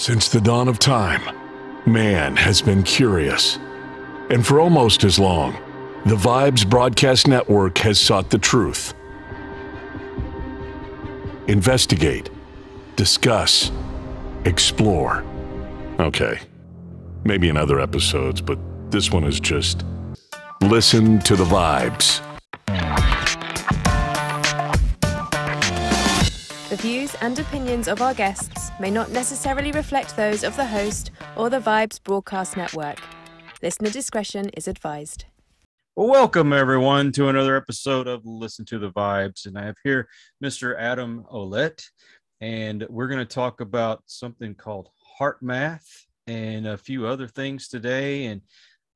Since the dawn of time, man has been curious. And for almost as long, the Vibes Broadcast Network has sought the truth. Investigate, discuss, explore. Okay, maybe in other episodes, but this one is just listen to the vibes. Views and opinions of our guests may not necessarily reflect those of the host or the Vibes Broadcast Network. Listener discretion is advised. Welcome everyone to another episode of Listen to the Vibes. And I have here Mr. Adam Ouellette, and we're going to talk about something called heart math and a few other things today and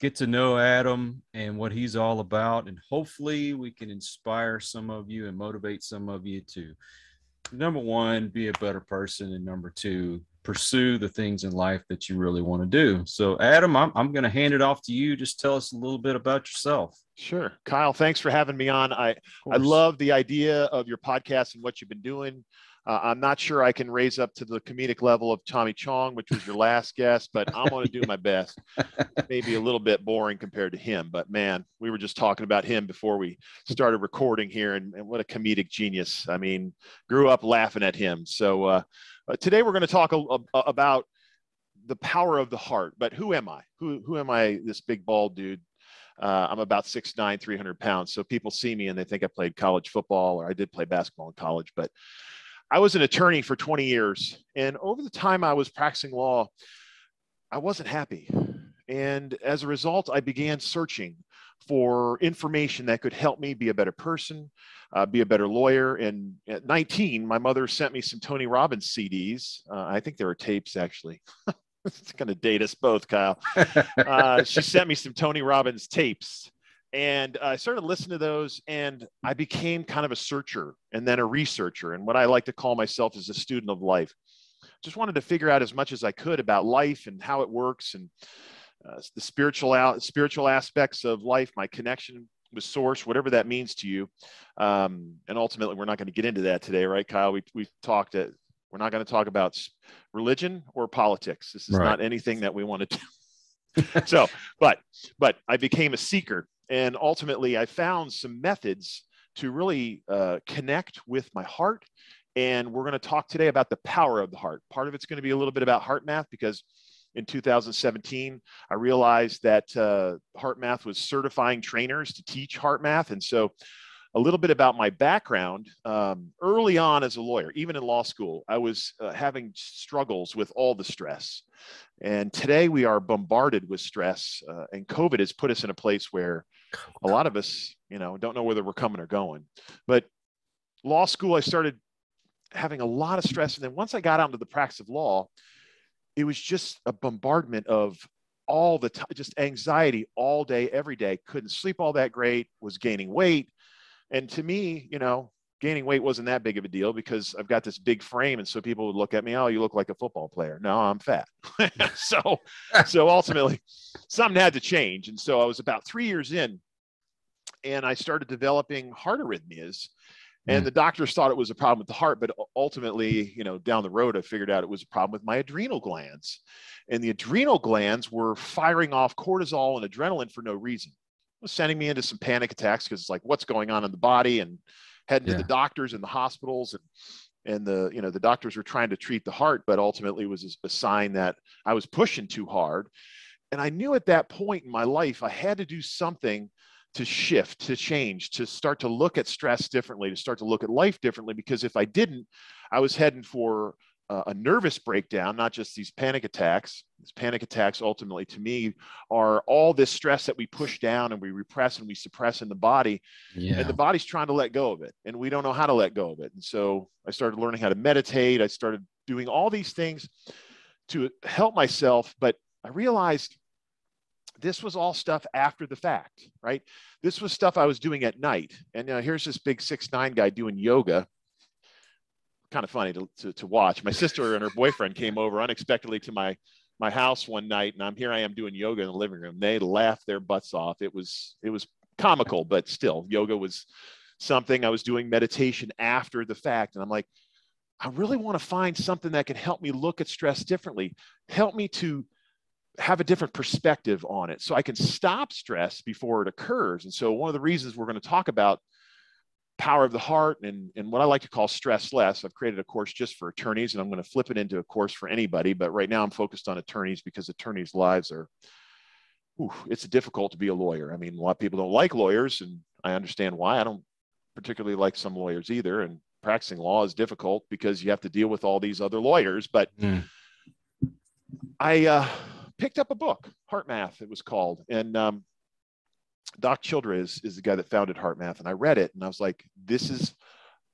get to know Adam and what he's all about. And hopefully, we can inspire some of you and motivate some of you to number one, be a better person, and number two, pursue the things in life that you really want to do. So, Adam, I'm, I'm going to hand it off to you. Just tell us a little bit about yourself. Sure. Kyle, thanks for having me on. I, I love the idea of your podcast and what you've been doing. Uh, I'm not sure I can raise up to the comedic level of Tommy Chong, which was your last guest, but I'm going to do my best. Maybe a little bit boring compared to him, but man, we were just talking about him before we started recording here, and, and what a comedic genius. I mean, grew up laughing at him. So uh, uh, today we're going to talk a, a, about the power of the heart. But who am I? Who who am I? This big bald dude. Uh, I'm about 6'9", 300 pounds. So people see me and they think I played college football or I did play basketball in college, but I was an attorney for 20 years. And over the time I was practicing law, I wasn't happy. And as a result, I began searching for information that could help me be a better person, uh, be a better lawyer. And at 19, my mother sent me some Tony Robbins CDs. Uh, I think there were tapes actually. it's going to date us both, Kyle. Uh, she sent me some Tony Robbins tapes and I started listening to those, and I became kind of a searcher and then a researcher. And what I like to call myself is a student of life. Just wanted to figure out as much as I could about life and how it works and uh, the spiritual out, spiritual aspects of life, my connection with source, whatever that means to you. Um, and ultimately, we're not going to get into that today, right, Kyle? We, we've talked at, we're not going to talk about religion or politics. This is right. not anything that we want to do. so, but, but I became a seeker and ultimately, I found some methods to really uh, connect with my heart. And we're going to talk today about the power of the heart. Part of it's going to be a little bit about heart math because in 2017, I realized that uh, HeartMath was certifying trainers to teach heart math. And so a little bit about my background. Um, early on as a lawyer, even in law school, I was uh, having struggles with all the stress. And today we are bombarded with stress, uh, and COVID has put us in a place where a lot of us, you know, don't know whether we're coming or going. But law school, I started having a lot of stress. And then once I got out into the practice of law, it was just a bombardment of all the time, just anxiety all day, every day. Couldn't sleep all that great, was gaining weight, and to me, you know, gaining weight wasn't that big of a deal because I've got this big frame. And so people would look at me, oh, you look like a football player. No, I'm fat. so, so ultimately something had to change. And so I was about three years in and I started developing heart arrhythmias. And mm. the doctors thought it was a problem with the heart, but ultimately, you know, down the road, I figured out it was a problem with my adrenal glands. And the adrenal glands were firing off cortisol and adrenaline for no reason was sending me into some panic attacks because it's like what's going on in the body and heading yeah. to the doctors and the hospitals and and the you know the doctors were trying to treat the heart but ultimately was a sign that i was pushing too hard and i knew at that point in my life i had to do something to shift to change to start to look at stress differently to start to look at life differently because if i didn't i was heading for uh, a nervous breakdown, not just these panic attacks. These panic attacks ultimately, to me, are all this stress that we push down and we repress and we suppress in the body. Yeah. And the body's trying to let go of it. And we don't know how to let go of it. And so I started learning how to meditate. I started doing all these things to help myself. But I realized this was all stuff after the fact, right? This was stuff I was doing at night. And uh, here's this big six nine guy doing yoga kind of funny to, to, to, watch. My sister and her boyfriend came over unexpectedly to my my house one night, and I'm here. I am doing yoga in the living room. They laughed their butts off. It was it was comical, but still, yoga was something. I was doing meditation after the fact, and I'm like, I really want to find something that can help me look at stress differently, help me to have a different perspective on it so I can stop stress before it occurs. And so, one of the reasons we're going to talk about power of the heart and, and what I like to call stress less. I've created a course just for attorneys and I'm going to flip it into a course for anybody. But right now I'm focused on attorneys because attorneys' lives are, whew, it's difficult to be a lawyer. I mean, a lot of people don't like lawyers and I understand why. I don't particularly like some lawyers either. And practicing law is difficult because you have to deal with all these other lawyers. But mm. I uh, picked up a book, Heart Math, it was called. And um, Doc Childre is, is the guy that founded HeartMath. And I read it and I was like, this is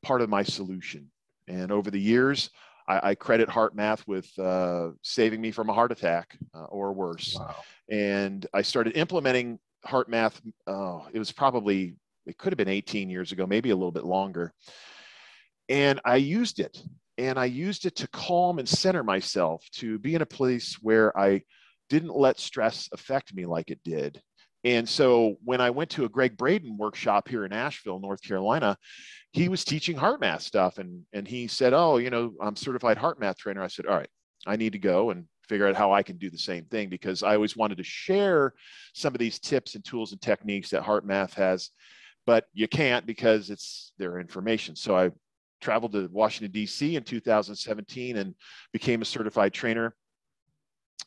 part of my solution. And over the years, I, I credit HeartMath with uh, saving me from a heart attack uh, or worse. Wow. And I started implementing HeartMath. Uh, it was probably, it could have been 18 years ago, maybe a little bit longer. And I used it. And I used it to calm and center myself, to be in a place where I didn't let stress affect me like it did and so when I went to a Gregg Braden workshop here in Asheville, North Carolina, he was teaching HeartMath stuff. And, and he said, Oh, you know, I'm certified HeartMath trainer. I said, All right, I need to go and figure out how I can do the same thing because I always wanted to share some of these tips and tools and techniques that HeartMath has, but you can't because it's their information. So I traveled to Washington, D.C. in 2017 and became a certified trainer.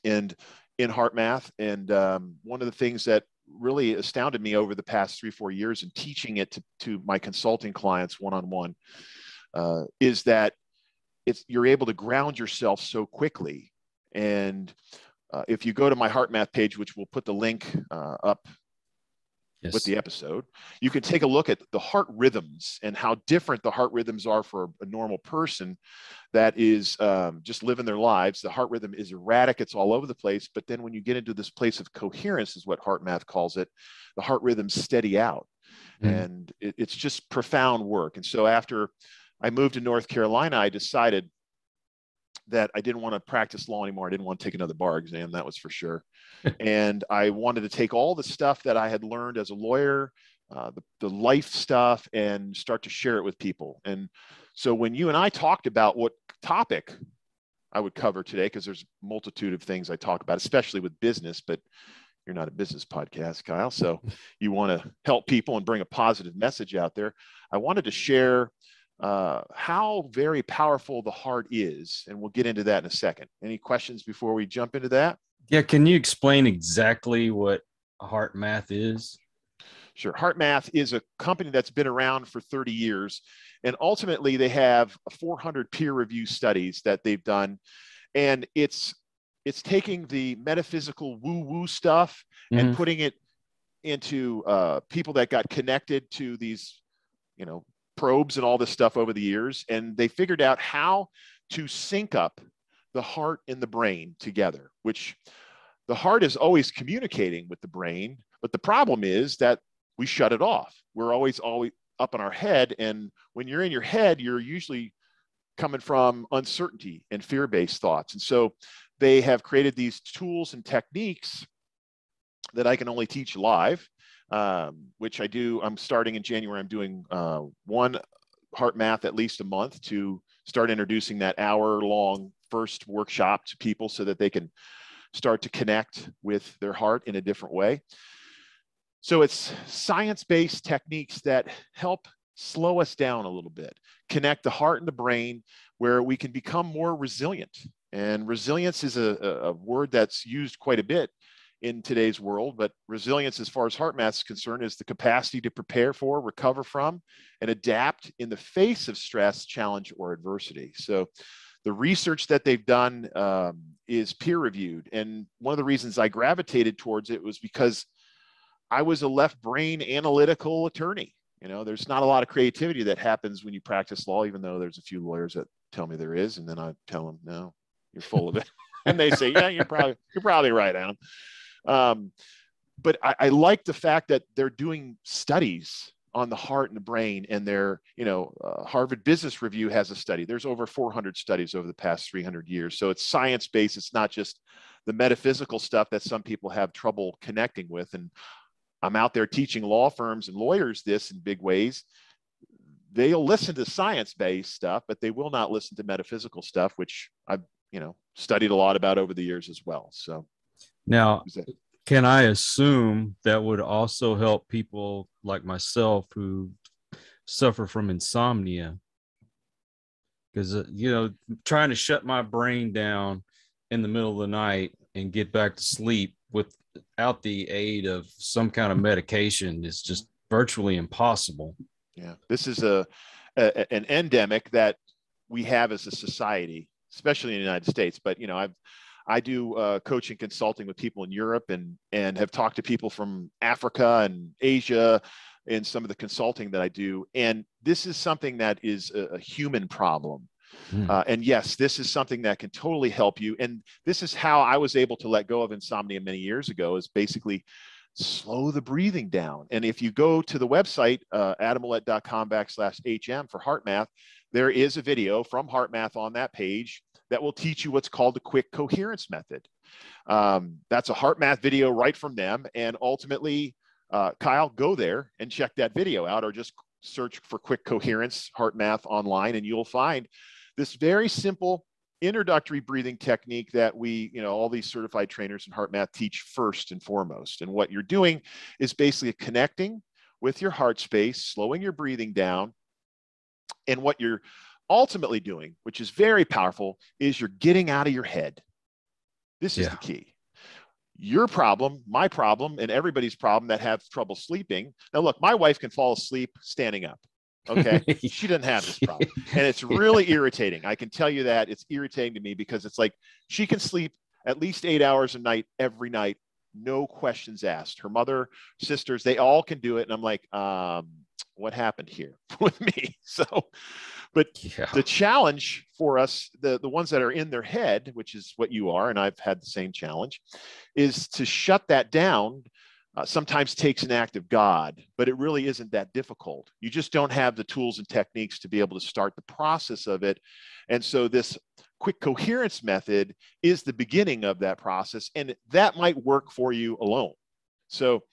And in HeartMath. And um, one of the things that really astounded me over the past three, four years and teaching it to, to my consulting clients one-on-one uh, is that it's, you're able to ground yourself so quickly. And uh, if you go to my heart math page, which we'll put the link uh, up yes. with the episode, you can take a look at the heart rhythms and how different the heart rhythms are for a normal person that is um, just living their lives. The heart rhythm is erratic, it's all over the place. But then when you get into this place of coherence, is what heart math calls it, the heart rhythms steady out. Mm. And it, it's just profound work. And so after I moved to North Carolina, I decided that I didn't want to practice law anymore. I didn't want to take another bar exam, that was for sure. and I wanted to take all the stuff that I had learned as a lawyer, uh, the, the life stuff, and start to share it with people. And so when you and I talked about what topic I would cover today, because there's a multitude of things I talk about, especially with business, but you're not a business podcast, Kyle. So you want to help people and bring a positive message out there. I wanted to share uh, how very powerful the heart is. And we'll get into that in a second. Any questions before we jump into that? Yeah. Can you explain exactly what HeartMath is? Sure. HeartMath is a company that's been around for 30 years. And ultimately, they have 400 peer review studies that they've done. And it's it's taking the metaphysical woo woo stuff mm-hmm. and putting it into uh, people that got connected to these, you know, probes and all this stuff over the years, and they figured out how to sync up the heart and the brain together, which the heart is always communicating with the brain, but the problem is that we shut it off. We're always always up in our head, and when you're in your head, you're usually coming from uncertainty and fear-based thoughts. And so they have created these tools and techniques that I can only teach live um, which I do. I'm starting in January. I'm doing uh, one HeartMath at least a month to start introducing that hour long first workshop to people so that they can start to connect with their heart in a different way. So it's science based techniques that help slow us down a little bit, connect the heart and the brain where we can become more resilient. And resilience is a, a word that's used quite a bit in today's world. But resilience, as far as HeartMath is concerned, is the capacity to prepare for, recover from, and adapt in the face of stress, challenge, or adversity. So the research that they've done um, is peer reviewed. And one of the reasons I gravitated towards it was because I was a left brain analytical attorney. You know, there's not a lot of creativity that happens when you practice law, even though there's a few lawyers that tell me there is. And then I tell them, no, you're full of it. and they say, yeah, you're probably, you're probably right, Adam. Um, but I, I like the fact that they're doing studies on the heart and the brain and their you know uh, harvard business review has a study. There's over 400 studies over the past 300 years. So it's science based. It's not just the metaphysical stuff that some people have trouble connecting with. And i'm out there teaching law firms and lawyers this in big ways. They'll listen to science-based stuff, but they will not listen to metaphysical stuff, which I've you know studied a lot about over the years as well. So now, can I assume that would also help people like myself who suffer from insomnia? Because uh, you know, trying to shut my brain down in the middle of the night and get back to sleep without the aid of some kind of medication is just virtually impossible. Yeah, this is a, a an endemic that we have as a society, especially in the United States. But you know, I've I do uh, coaching consulting with people in Europe and and have talked to people from Africa and Asia in some of the consulting that I do. And this is something that is a, a human problem. Mm. Uh, and yes, this is something that can totally help you. And this is how I was able to let go of insomnia many years ago is basically slow the breathing down. And if you go to the website, uh, adamouellette.com backslash HM for HeartMath, there is a video from HeartMath on that page that will teach you what's called the quick coherence method. Um, that's a HeartMath video right from them. And ultimately, uh, Kyle, go there and check that video out or just search for quick coherence HeartMath online and you'll find this very simple introductory breathing technique that we, you know, all these certified trainers in HeartMath teach first and foremost. And what you're doing is basically connecting with your heart space, slowing your breathing down. And what you're ultimately doing, which is very powerful, is you're getting out of your head. This is yeah. the key. Your problem, my problem, and everybody's problem that have trouble sleeping. Now, look, my wife can fall asleep standing up. Okay. she doesn't have this problem. And it's really irritating. I can tell you that it's irritating to me because it's like she can sleep at least eight hours a night every night, no questions asked. Her mother, sisters, they all can do it. And I'm like, um, what happened here with me? So, but yeah. the challenge for us, the, the ones that are in their head, which is what you are, and I've had the same challenge, is to shut that down uh, sometimes takes an act of God, but it really isn't that difficult. You just don't have the tools and techniques to be able to start the process of it. And so, this quick coherence method is the beginning of that process, and that might work for you alone. So,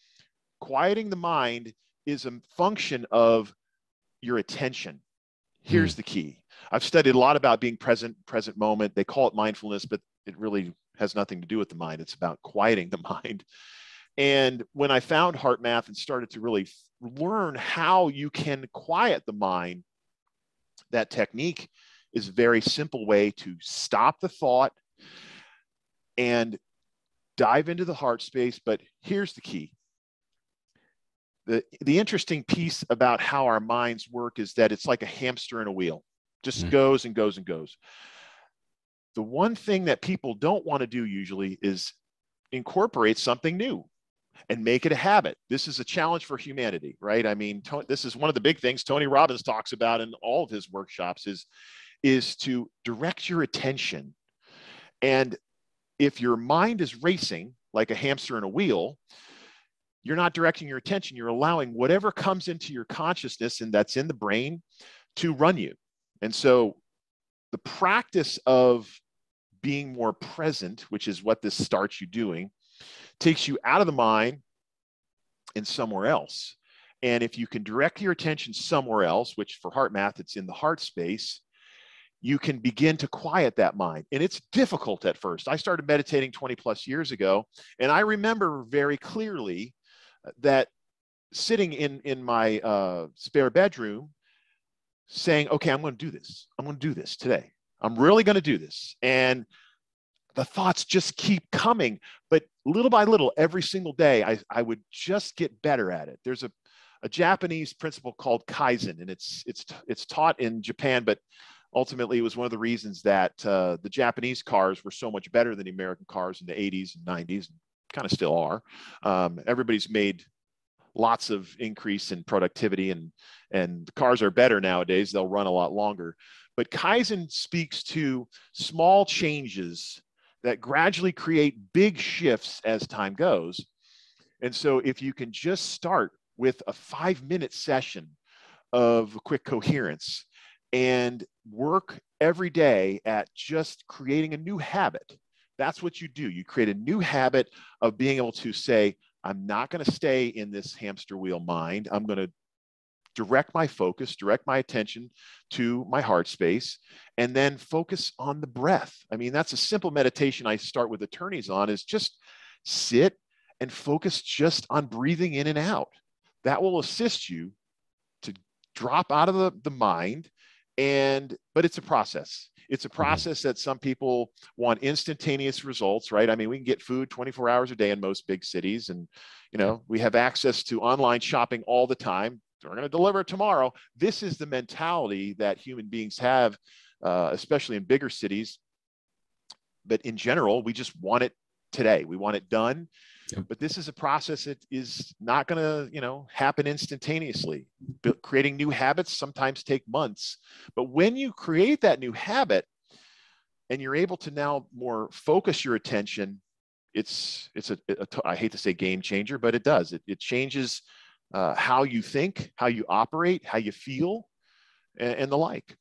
quieting the mind is a function of your attention. Here's hmm. the key I've studied a lot about being present, present moment. They call it mindfulness, but it really has nothing to do with the mind. It's about quieting the mind. And when I found HeartMath and started to really learn how you can quiet the mind, that technique is a very simple way to stop the thought and dive into the heart space. But here's the key. The, the interesting piece about how our minds work is that it's like a hamster in a wheel, just mm. goes and goes and goes. The one thing that people don't want to do usually is incorporate something new and make it a habit. This is a challenge for humanity, right? I mean, to, this is one of the big things Tony Robbins talks about in all of his workshops is is to direct your attention. And if your mind is racing like a hamster in a wheel, you're not directing your attention. You're allowing whatever comes into your consciousness and that's in the brain to run you. And so the practice of being more present, which is what this starts you doing, takes you out of the mind and somewhere else. And if you can direct your attention somewhere else, which for heart math, it's in the heart space, you can begin to quiet that mind. And it's difficult at first. I started meditating 20 plus years ago, and I remember very clearly that sitting in, in my uh, spare bedroom saying, okay, I'm going to do this. I'm going to do this today. I'm really going to do this. And the thoughts just keep coming. But little by little, every single day, I, I would just get better at it. There's a, a Japanese principle called Kaizen, and it's, it's, it's taught in Japan, but ultimately it was one of the reasons that uh, the Japanese cars were so much better than the American cars in the 80s and 90s, and kind of still are. Um, everybody's made lots of increase in productivity and and the cars are better nowadays they'll run a lot longer but kaizen speaks to small changes that gradually create big shifts as time goes. And so if you can just start with a five minute session of quick coherence and work every day at just creating a new habit, that's what you do. You create a new habit of being able to say, I'm not going to stay in this hamster wheel mind. I'm going to direct my focus, direct my attention to my heart space, and then focus on the breath. I mean, that's a simple meditation I start with attorneys on is just sit and focus just on breathing in and out. That will assist you to drop out of the, the mind and but it's a process it's a mm-hmm. process that some people want instantaneous results right? I mean we can get food 24 hours a day in most big cities and you know we have access to online shopping all the time. They're going to deliver it tomorrow. This is the mentality that human beings have uh, especially in bigger cities. But in general we just want it today. We want it done Yep. But this is a process that is not going to, you know, happen instantaneously. creating new habits sometimes take months. But when you create that new habit and you're able to now more focus your attention, it's it's a, a I hate to say game changer, but it does. It, it changes uh, how you think, how you operate, how you feel, and, and the like.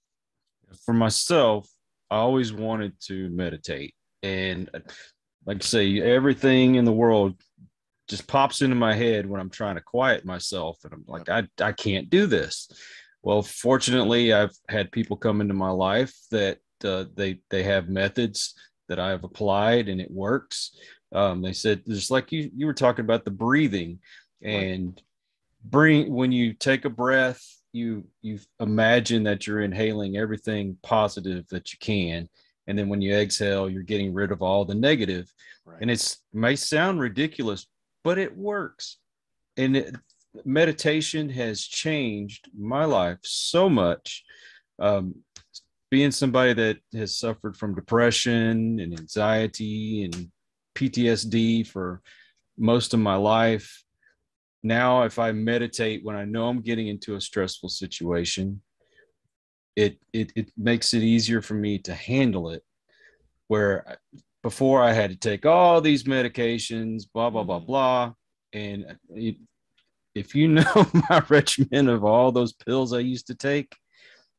For myself, I always wanted to meditate, and like I say, everything in the world just pops into my head when I'm trying to quiet myself. And I'm like, I, I can't do this. Well, fortunately, I've had people come into my life that uh, they, they have methods that I've applied and it works. Um, they said, just like you, you were talking about the breathing and bring, when you take a breath, you, you imagine that you're inhaling everything positive that you can and then when you exhale you're getting rid of all the negative. Right. and it's may sound ridiculous but it works. And it, meditation has changed my life so much. Um, being somebody that has suffered from depression and anxiety and ptsd for most of my life now if i meditate when i know i'm getting into a stressful situation it, it it makes it easier for me to handle it where before I had to take all these medications, blah blah blah mm-hmm. blah, and it, if you know my regimen of all those pills I used to take,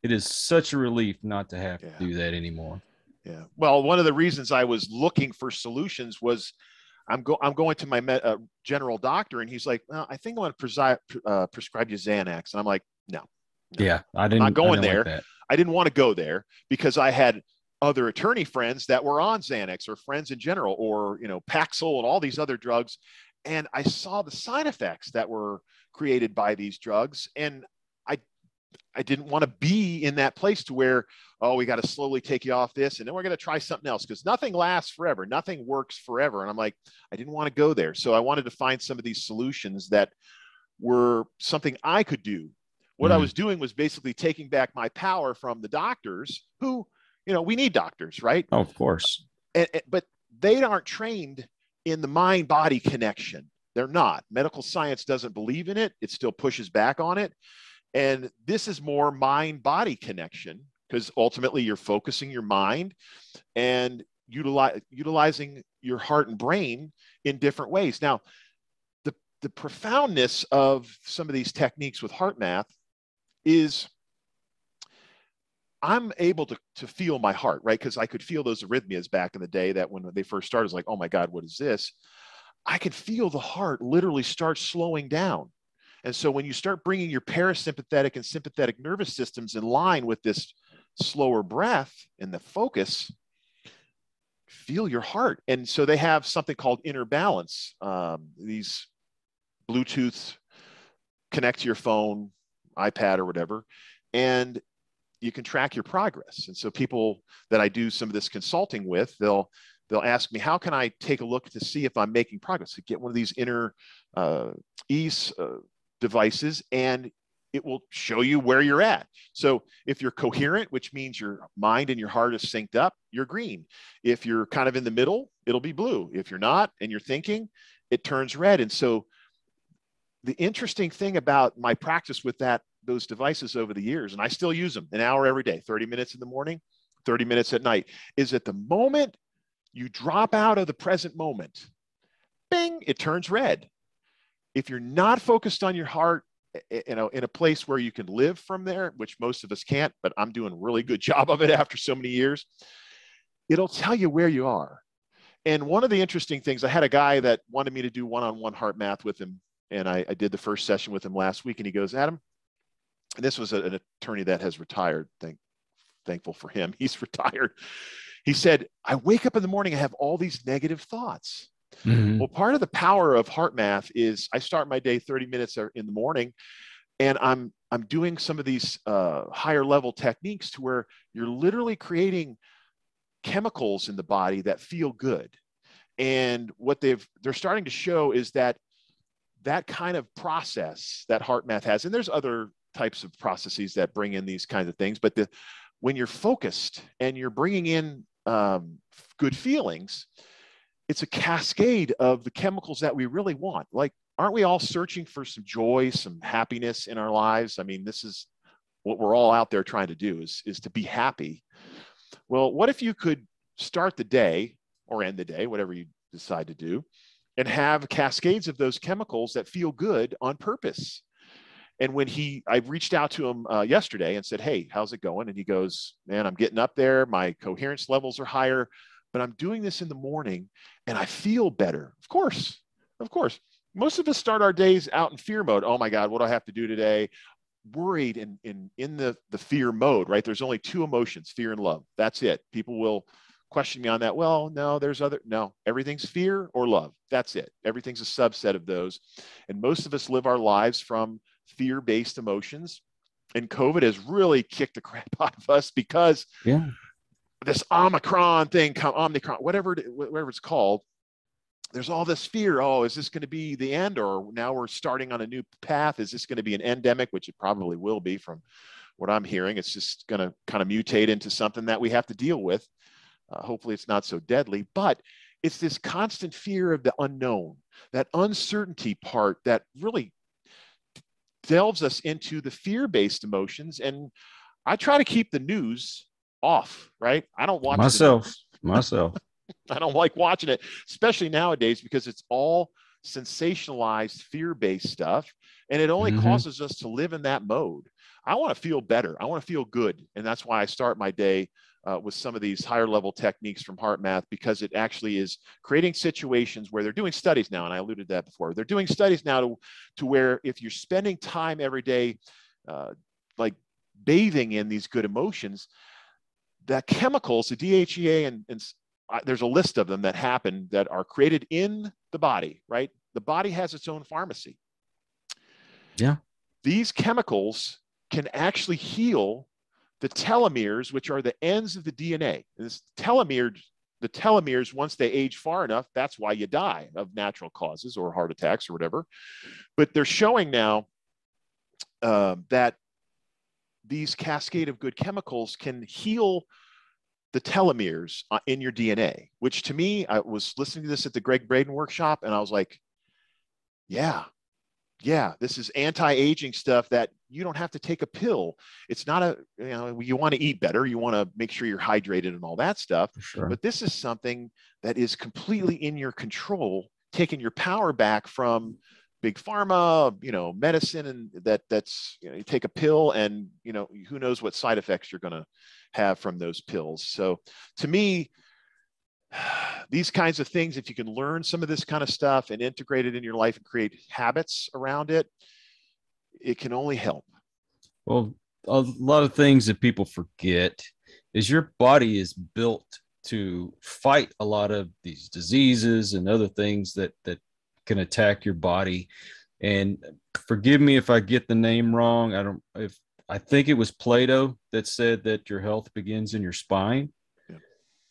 it is such a relief not to have yeah. to do that anymore. Yeah. Well, one of the reasons I was looking for solutions was I'm, go- I'm going to my uh, general doctor, and he's like, well, I think I want to presi- uh, prescribe you Xanax. And I'm like, no, yeah, I didn't. Not going there. Like I didn't want to go there because I had other attorney friends that were on Xanax or friends in general, or you know, Paxil and all these other drugs, and I saw the side effects that were created by these drugs, and I I didn't want to be in that place to where oh we got to slowly take you off this and then we're going to try something else because nothing lasts forever. Nothing works forever. And i'm like i didn't want to go there. So i wanted to find some of these solutions that were something i could do what mm-hmm. I was doing was basically taking back my power from the doctors who, you know, we need doctors, right? Oh, of course. And, and, but they aren't trained in the mind body connection. They're not. Medical science doesn't believe in it, it still pushes back on it. And this is more mind body connection because ultimately you're focusing your mind and utilize, utilizing your heart and brain in different ways. Now, the, the profoundness of some of these techniques with HeartMath is I'm able to, to feel my heart, right? Because I could feel those arrhythmias back in the day that when they first started, was like, oh my God, what is this? I could feel the heart literally start slowing down. And so when you start bringing your parasympathetic and sympathetic nervous systems in line with this slower breath and the focus, feel your heart. And so they have something called inner balance. Um, these Bluetooth connect to your phone, iPad or whatever, and you can track your progress. And so people that I do some of this consulting with, they'll they'll ask me, how can I take a look to see if I'm making progress? To get one of these inner uh, ease uh, devices, and it will show you where you're at. So if you're coherent, which means your mind and your heart is synced up, you're green. If you're kind of in the middle, it'll be blue. If you're not and you're thinking, it turns red. And so the interesting thing about my practice with that those devices over the years, and I still use them an hour every day, 30 minutes in the morning, 30 minutes at night, is that the moment you drop out of the present moment, bing, it turns red. If you're not focused on your heart, eh, eh, you know, in a place where you can live from there, which most of us can't, but I'm doing a really good job of it after so many years, it'll tell you where you are. And one of the interesting things, I had a guy that wanted me to do one-on-one heart math with him and I, I, did the first session with him last week and he goes adam this was an attorney that has retired. Thank, thankful for him. He's retired. He said, I wake up in the morning, I have all these negative thoughts. Mm-hmm. Well, part of the power of heart math is I start my day 30 minutes in the morning and I'm I'm doing some of these uh, higher level techniques to where you're literally creating chemicals in the body that feel good. And what they've they're starting to show is that that kind of process that heart math has, and there's other types of processes that bring in these kinds of things, but the when you're focused and you're bringing in um, good feelings, it's a cascade of the chemicals that we really want. Like, aren't we all searching for some joy, some happiness in our lives? I mean, this is what we're all out there trying to do is, is to be happy. Well, what if you could start the day or end the day, whatever you decide to do, and have cascades of those chemicals that feel good on purpose? And when he, I reached out to him uh, yesterday and said, Hey, how's it going? And he goes, Man, I'm getting up there. My coherence levels are higher, but I'm doing this in the morning and I feel better. Of course, of course. Most of us start our days out in fear mode. Oh my God, what do I have to do today? Worried and in, in, in the, the fear mode, right? There's only two emotions, fear and love. That's it. People will question me on that. Well, no, there's other, no, everything's fear or love. That's it. Everything's a subset of those. And most of us live our lives from fear based emotions. And COVID has really kicked the crap out of us because yeah. this Omicron thing, Omicron, whatever, whatever it's called, there's all this fear. Oh, is this going to be the end? Or now we're starting on a new path? Is this going to be an endemic, which it probably will be from what I'm hearing? It's just going to kind of mutate into something that we have to deal with. Uh, hopefully, it's not so deadly, but it's this constant fear of the unknown, that uncertainty part that really delves us into the fear-based emotions and i try to keep the news off right? I don't watch myself myself. I don't like watching it especially nowadays because it's all sensationalized fear-based stuff and it only mm-hmm. causes us to live in that mode. I want to feel better. I want to feel good and that's why i start my day uh, with some of these higher level techniques from HeartMath because it actually is creating situations where they're doing studies now, and I alluded to that before. They're doing studies now to, to where if you're spending time every day, uh, like bathing in these good emotions, that chemicals, the DHEA, and, and uh, there's a list of them that happen that are created in the body, right? The body has its own pharmacy. Yeah. These chemicals can actually heal the telomeres, which are the ends of the DNA. This telomere, the telomeres, once they age far enough, that's why you die of natural causes or heart attacks or whatever. But they're showing now um, that these cascade of good chemicals can heal the telomeres uh, in your DNA, which to me, I was listening to this at the Gregg Braden workshop and I was like, yeah, yeah, this is anti-aging stuff that you don't have to take a pill. It's not a, you know, you want to eat better, you want to make sure you're hydrated and all that stuff. Sure. But this is something that is completely in your control, taking your power back from big pharma, you know, medicine, and that that's you know, you take a pill, and you know, who knows what side effects you're going to have from those pills. So, to me, these kinds of things, if you can learn some of this kind of stuff and integrate it in your life and create habits around it, it can only help. Well, a lot of things that people forget is your body is built to fight a lot of these diseases and other things that that can attack your body. And forgive me if I get the name wrong. I don't if I think it was Plato that said that your health begins in your spine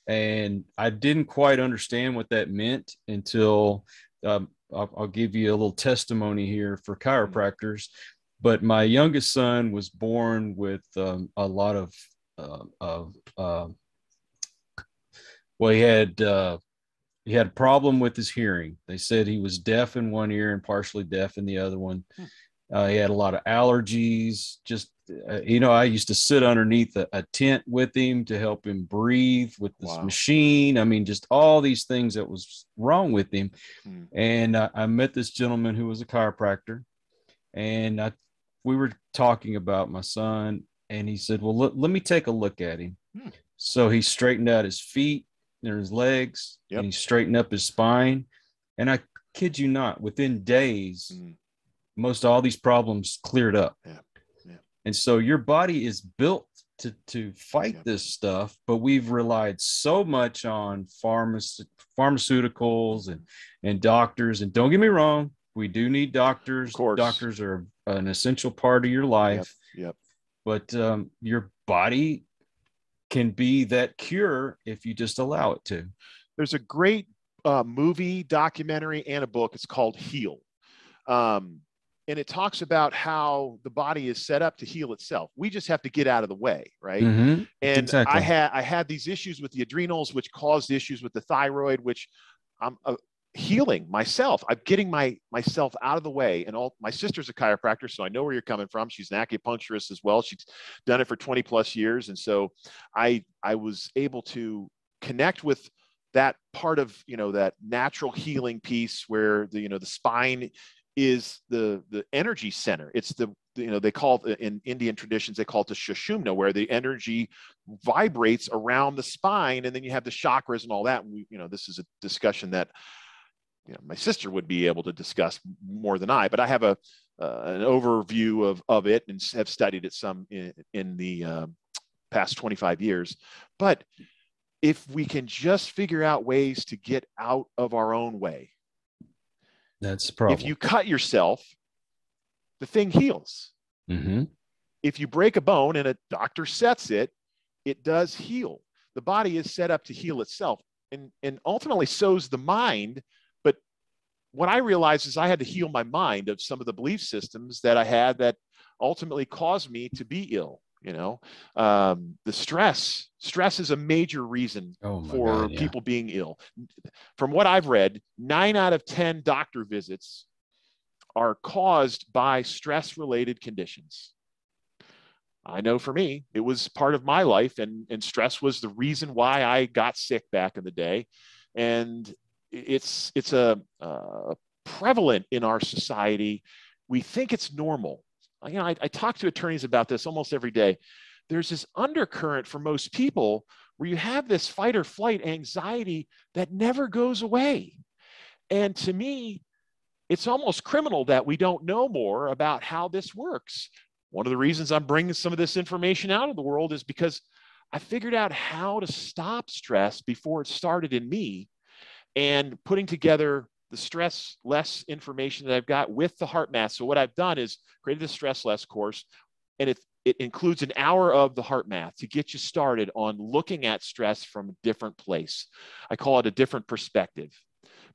and I didn't quite understand what that meant until um, I'll, I'll, give you a little testimony here for chiropractors. But my youngest son was born with um, a lot of, uh, of uh, well, he had uh, he had a problem with his hearing. They said he was deaf in one ear and partially deaf in the other one. Hmm. Uh, he had a lot of allergies, just you know, I used to sit underneath a, a, tent with him to help him breathe with this wow. machine. I mean, just all these things that was wrong with him. Hmm. And uh, I met this gentleman who was a chiropractor, and I, we were talking about my son, and he said, "Well, let, let me take a look at him." Hmm. So he straightened out his feet and his legs, yep. and he straightened up his spine. And I kid you not, within days, hmm. most all these problems cleared up. Yeah And so your body is built to, to fight Yep. this stuff, but we've relied so much on pharmac- pharmaceuticals and, and doctors. And don't get me wrong, we do need doctors. course. Doctors are an essential part of your Yep. life, Yep. but um, your body can be that cure if you just allow it to. There's a great uh, movie, documentary, and a book. It's called Heal. Um, and it talks about how the body is set up to heal itself. We just have to get out of the way, right? Mhm. and Exactly. I had I had these issues with the adrenals, which caused issues with the thyroid, which I'm uh, healing myself. I'm getting my myself out of the way. And all my sister's a chiropractor, so I know where you're coming from. She's an acupuncturist as well. She's done it for 20 plus years, and so I I was able to connect with that part of you know that natural healing piece where the you know the spine is the the energy center. It's the you know they call it in indian traditions they call it the sushumna where the energy vibrates around the spine and then you have the chakras and all that. And we, you know this is a discussion that you know my sister would be able to discuss more than i but i have a uh, an overview of of it and have studied it some in, in the um, past 25 years. But if we can just figure out ways to get out of our own way That's the problem. if you cut yourself the thing heals Mhm. if you break a bone and a doctor sets it, it does heal. The body is set up to heal itself. And, and ultimately, so's the mind. But what I realized is I had to heal my mind of some of the belief systems that I had that ultimately caused me to be ill. You know, um, the stress, stress is a major reason oh for God, yeah. people being ill. From what I've read, nine out of 10 doctor visits are caused by stress related conditions. I know for me, it was part of my life, and, and stress was the reason why I got sick back in the day. And it's, it's a, uh, prevalent in our society. We think it's normal. You know, I, I talk to attorneys about this almost every day. There's this undercurrent for most people where you have this fight or flight anxiety that never goes away. And to me, it's almost criminal that we don't know more about how this works. One of the reasons I'm bringing some of this information out of the world is because I figured out how to stop stress before it started in me and putting together the stress less information that I've got with the heart math. So what I've done is created the stress less course and it, it includes an hour of the heart math to get you started on looking at stress from a different place. I call it a different perspective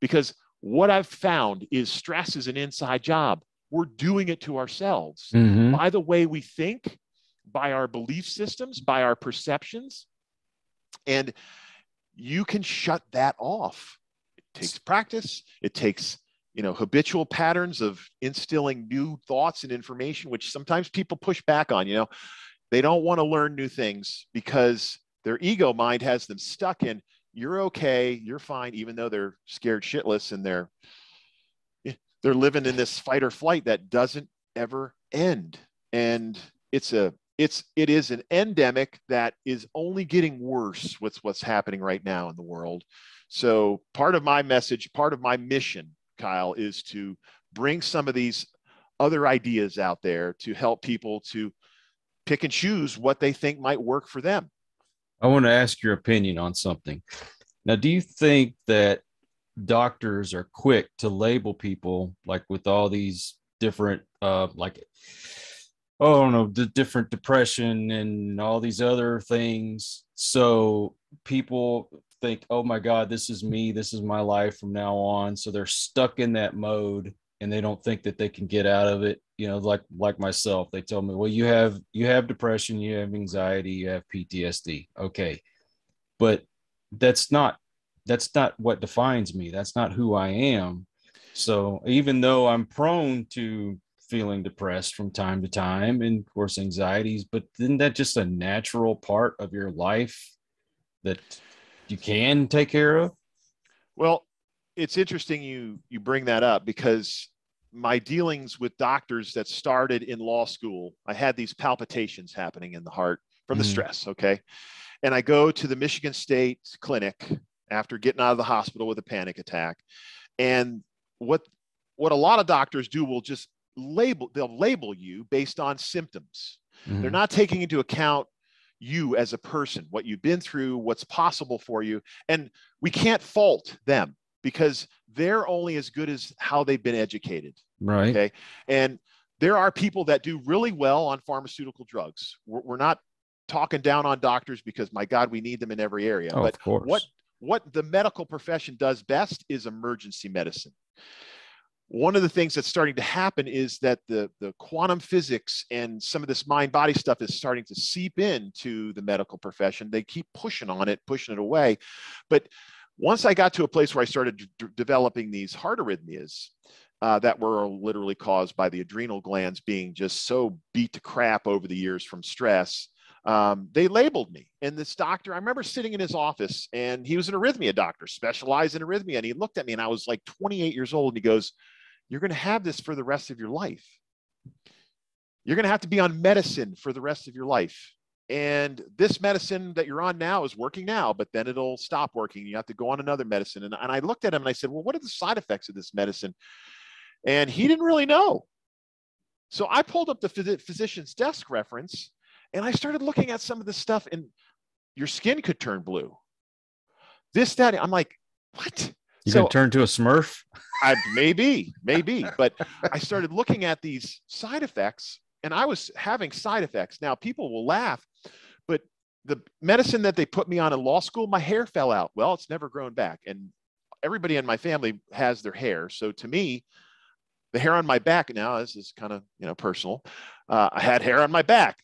because what I've found is stress is an inside job. We're doing it to ourselves Mhm. by the way we think, by our belief systems, by our perceptions. And you can shut that off. Takes practice, it takes you know habitual patterns of instilling new thoughts and information which sometimes people push back on you know. They don't want to learn new things because their ego mind has them stuck in you're okay you're fine even though they're scared shitless and they're eh, they're living in this fight or flight that doesn't ever end. And it's a it's it is an endemic that is only getting worse with what's happening right now in the world so part of my message part of my mission kyle is to bring some of these other ideas out there to help people to pick and choose what they think might work for them I want to ask your opinion on something. Now, do you think that doctors are quick to label people like with all these different, uh, like, oh, I don't know, the different depression and all these other things? So people think, oh my God, this is me, this is my life from now on. So they're stuck in that mode and they don't think that they can get out of it. You know like like myself they tell me well you have you have depression you have anxiety you have ptsd okay. But that's not that's not what defines me. That's not who i am. So even though i'm prone to feeling depressed from time to time and of course anxieties but isn't that just a natural part of your life that you can take care of well it's interesting you you bring that up because my dealings with doctors that started in law school, I had these palpitations happening in the heart from the Mhm. stress. Okay. And I go to the Michigan State Clinic after getting out of the hospital with a panic attack. And what what a lot of doctors do will just label they'll label you based on symptoms. Mm-hmm. They're not taking into account you as a person, what you've been through, what's possible for you. And we can't fault them because they're only as good as how they've been educated. Right. Okay. And there are people that do really well on pharmaceutical drugs. We're, we're not talking down on doctors because my God, we need them in every area. Oh, but of course. what what the medical profession does best is emergency medicine. One of the things that's starting to happen is that the, the quantum physics and some of this mind body stuff is starting to seep into the medical profession. They keep pushing on it, pushing it away. But once I got to a place where I started d- developing these heart arrhythmias, uh, that were literally caused by the adrenal glands being just so beat to crap over the years from stress. Um, they labeled me. And this doctor, I remember sitting in his office and he was an arrhythmia doctor, specialized in arrhythmia. And he looked at me and I was like 28 years old and he goes, You're going to have this for the rest of your life. You're going to have to be on medicine for the rest of your life. And this medicine that you're on now is working now, but then it'll stop working. You have to go on another medicine. And, and I looked at him and I said, Well, what are the side effects of this medicine? and he didn't really know. So I pulled up the physician's desk reference and I started looking at some of the stuff, and your skin could turn blue. This, that, I'm like, what? You so, can turn to a smurf? I maybe, maybe. But I started looking at these side effects and I was having side effects. Now people will laugh, but the medicine that they put me on in law school, my hair fell out. Well, it's never grown back. And everybody in my family has their hair. So to me, the hair on my back now this is kind of you know personal uh, i had hair on my back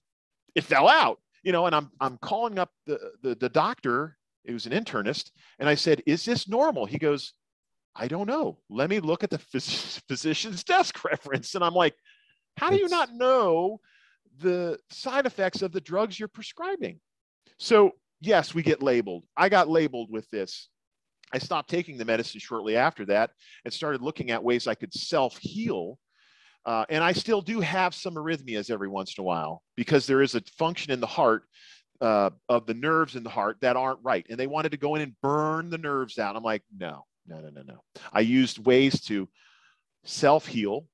it fell out you know and i'm i'm calling up the, the the doctor it was an internist and i said is this normal? He goes i don't know. Let me look at the phys- physician's desk reference. And i'm like how do you not know the side effects of the drugs you're prescribing? So yes we get labeled. I got labeled with this. I stopped taking the medicine shortly after that and started looking at ways I could self heal. Uh, and I still do have some arrhythmias every once in a while because there is a function in the heart uh, of the nerves in the heart that aren't right. And they wanted to go in and burn the nerves out. I'm like, no, no, no, no, no. I used ways to self heal.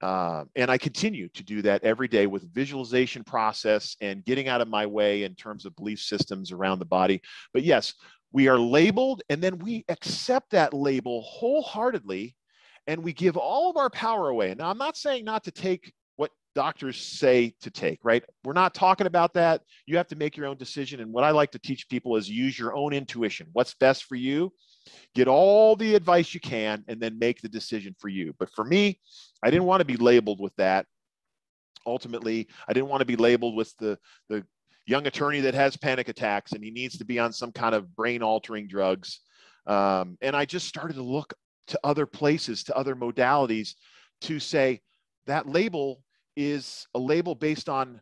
Uh, and I continue to do that every day with visualization process and getting out of my way in terms of belief systems around the body. But yes, we are labeled and then we accept that label wholeheartedly and we give all of our power away. Now, I'm not saying not to take what doctors say to take, right? We're not talking about that. You have to make your own decision. And what I like to teach people is use your own intuition. What's best for you? Get all the advice you can and then make the decision for you. But for me, I didn't want to be labeled with that ultimately i didn't want to be labeled with the the young attorney that has panic attacks and he needs to be on some kind of brain altering drugs. Um, and I just started to look to other places, to other modalities to say that label is a label based on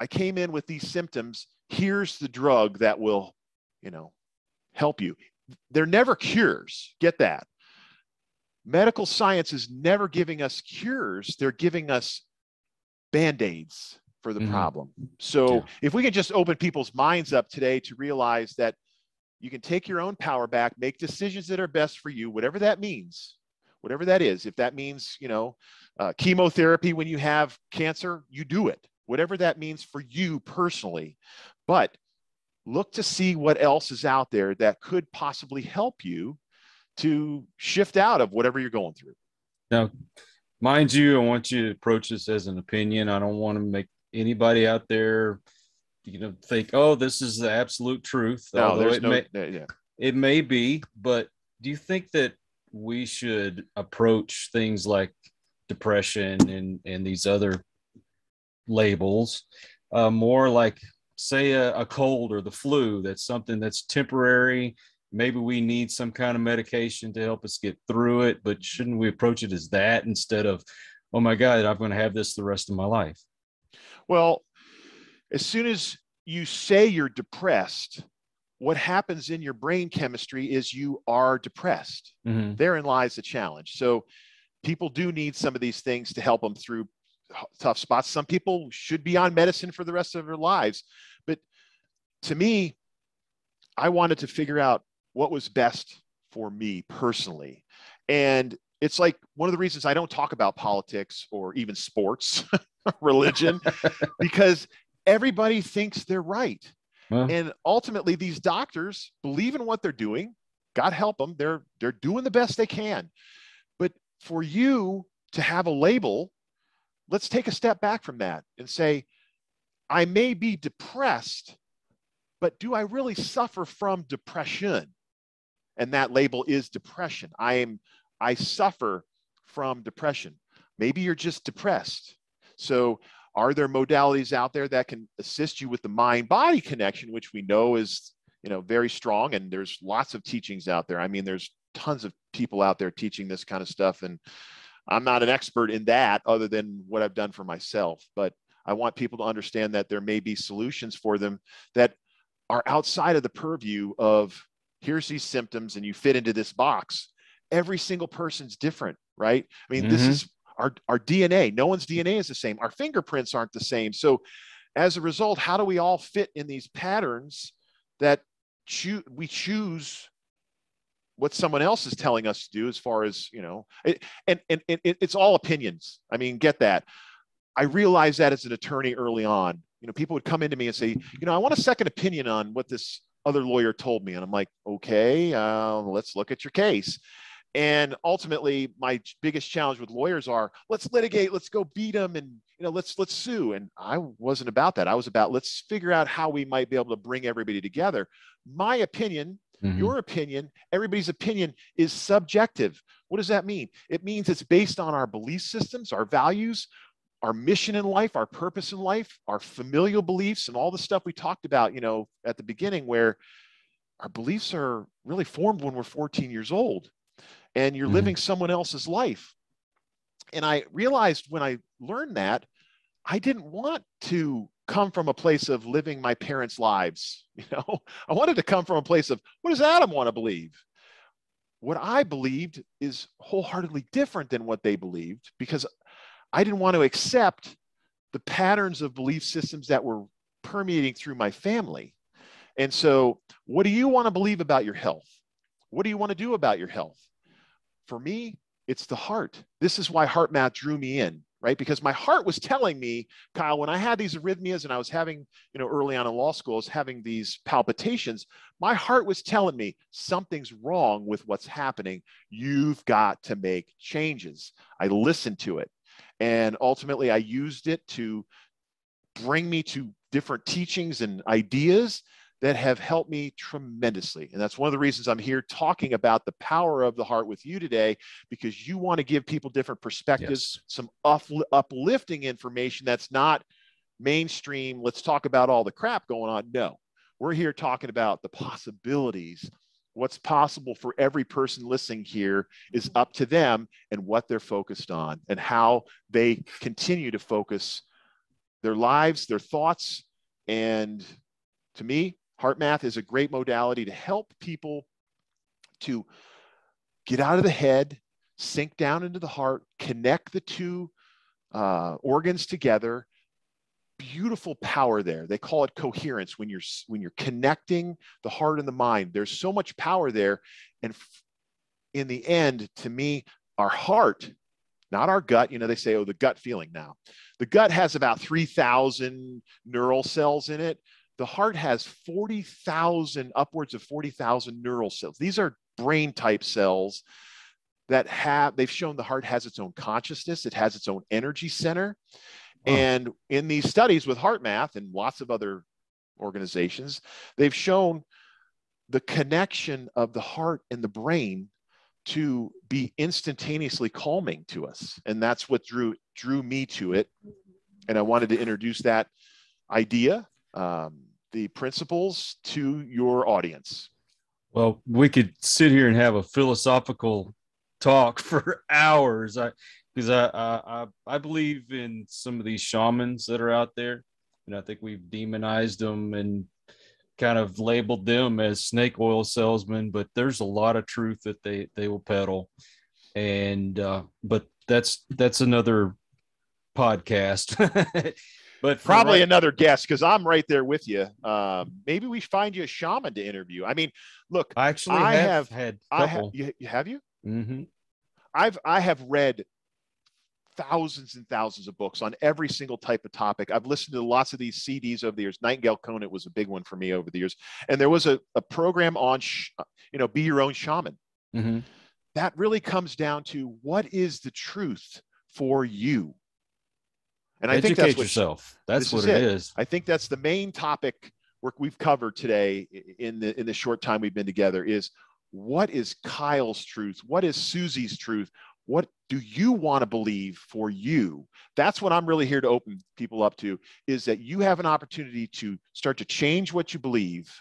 I came in with these symptoms. Here's the drug that will, you know, help you. They're never cures. Get that. Medical science is never giving us cures. They're giving us band aids for the mm-hmm. problem. So yeah. if we can just open people's minds up today to realize that you can take your own power back, make decisions that are best for you, whatever that means, whatever that is. If that means, you know, uh, chemotherapy when you have cancer, you do it, whatever that means for you personally. But look to see what else is out there that could possibly help you to shift out of whatever you're going through. Now, mind you, I want you to approach this as an opinion. I don't want to make anybody out there you know think oh this is the absolute truth no, although it no, may yeah. it may be but do you think that we should approach things like depression and and these other labels uh, more like say a, a cold or the flu that's something that's temporary maybe we need some kind of medication to help us get through it but shouldn't we approach it as that instead of oh my god i'm going to have this the rest of my life well, as soon as you say you're depressed, what happens in your brain chemistry is you are depressed. Mm-hmm. Therein lies the challenge. So people do need some of these things to help them through tough spots. Some people should be on medicine for the rest of their lives. But to me, I wanted to figure out what was best for me personally. And it's like one of the reasons I don't talk about politics or even sports religion because everybody thinks they're right. And ultimately, these doctors believe in what they're doing. God help them. They're they're doing the best they can. But for you to have a label, let's take a step back from that and say, I may be depressed, but do I really suffer from depression? And that label is depression. I am I suffer from depression. Maybe you're just depressed. So are there modalities out there that can assist you with the mind body connection which we know is you know very strong and there's lots of teachings out there. I mean there's tons of people out there teaching this kind of stuff and i'm not an expert in that other than what i've done for myself but i want people to understand that there may be solutions for them that are outside of the purview of here's these symptoms and you fit into this box. Every single person's different right? I mean mm-hmm. this is our, our DNA, no one's DNA is the same. Our fingerprints aren't the same. So as a result, how do we all fit in these patterns that we choose what someone else is telling us to do as far as, you know, it, and, and, and it's all opinions. I mean, get that. I realized that as an attorney early on, you know, people would come into me and say, you know, I want a second opinion on what this other lawyer told me. And I'm like, okay, uh, let's look at your case. And ultimately, my biggest challenge with lawyers are let's litigate, let's go beat them, and you know, let's let's sue. And I wasn't about that. I was about let's figure out how we might be able to bring everybody together. My opinion, mm-hmm. your opinion, everybody's opinion is subjective. What does that mean? It means it's based on our belief systems, our values, our mission in life, our purpose in life, our familial beliefs, and all the stuff we talked about, you know, at the beginning, where our beliefs are really formed when we're 14 years old and you're mm-hmm. living someone else's life. And I realized when I learned that, I didn't want to come from a place of living my parents' lives. You know, I wanted to come from a place of what does Adam want to believe? What I believed is wholeheartedly different than what they believed because I didn't want to accept the patterns of belief systems that were permeating through my family. And so, what do you want to believe about your health? What do you want to do about your health? For me, it's the heart. This is why heart HeartMath drew me in, right? Because my heart was telling me, Kyle, when I had these arrhythmias and I was having, you know, early on in law school, I was having these palpitations, my heart was telling me something's wrong with what's happening. You've got to make changes. I listened to it. And ultimately, I used it to bring me to different teachings and ideas that have helped me tremendously. And that's one of the reasons I'm here talking about the power of the heart with you today, because you want to give people different perspectives, yes. some up, uplifting information that's not mainstream. Let's talk about all the crap going on. No, we're here talking about the possibilities. What's possible for every person listening here is up to them and what they're focused on and how they continue to focus their lives, their thoughts, and to me, HeartMath is a great modality to help people to get out of the head, sink down into the heart, connect the two uh, organs together. Beautiful power there. They call it coherence when you're when you're connecting the heart and the mind. There's so much power there, and in the end, to me, our heart, not our gut. You know, they say, "Oh, the gut feeling." Now, the gut has about three thousand neural cells in it the heart has 40,000, upwards of 40,000 neural cells. These are brain type cells that have, they've shown the heart has its own consciousness, it has its own energy center. And in these studies with HeartMath and lots of other organizations, they've shown the connection of the heart and the brain to be instantaneously calming to us. And that's what drew drew me to it. And I wanted to introduce that idea um, the principles to your audience? Well, we could sit here and have a philosophical talk for hours. I because I, I I believe in some of these shamans that are out there, and I think we've demonized them and kind of labeled them as snake oil salesmen. But there's a lot of truth that they they will peddle, and uh, but that's that's another podcast. but probably right- another guest because I'm right there with you. Um, maybe we find you a shaman to interview. I mean, look, I actually I have, have had. I have. You, you have you? Mm-hmm. I've I have read thousands and thousands of books on every single type of topic. I've listened to lots of these CDs over the years. Nightingale Conant was a big one for me over the years. And there was a, a program on, sh- you know, be your own shaman. Mm-hmm. That really comes down to what is the truth for you? And Educate I think that's what, yourself. That's what is it is. I think that's the main topic work we've covered today in the in the short time we've been together is what is Kyle's truth? What is Susie's truth? What do you want to believe for you? That's what I'm really here to open people up to is that you have an opportunity to start to change what you believe.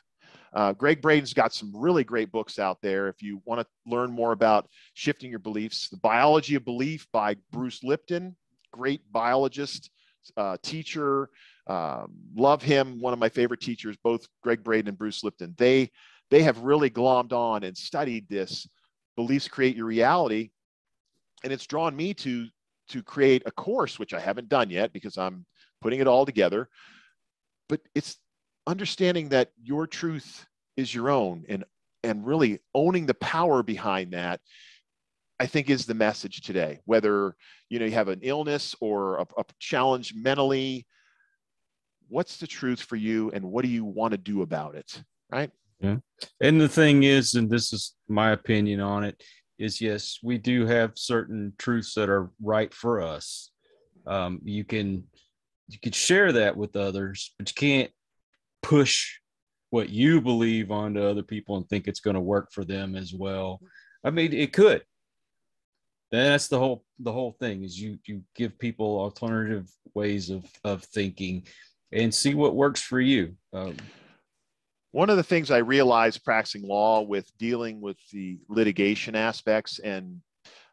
Uh, Gregg Braden's got some really great books out there. If you want to learn more about shifting your beliefs, The Biology of Belief by Bruce Lipton, great biologist, uh, teacher. Um, love him. One of my favorite teachers, both Gregg Braden and Bruce Lipton. They they have really glommed on and studied this. Beliefs create your reality and it's drawn me to to create a course which i haven't done yet because i'm putting it all together but it's understanding that your truth is your own and and really owning the power behind that i think is the message today whether you know you have an illness or a, a challenge mentally what's the truth for you and what do you want to do about it right yeah and the thing is and this is my opinion on it is yes, we do have certain truths that are right for us. Um, you can you can share that with others, but you can't push what you believe onto other people and think it's going to work for them as well. I mean, it could. That's the whole the whole thing is you you give people alternative ways of of thinking and see what works for you. Um, one of the things I realized practicing law with dealing with the litigation aspects and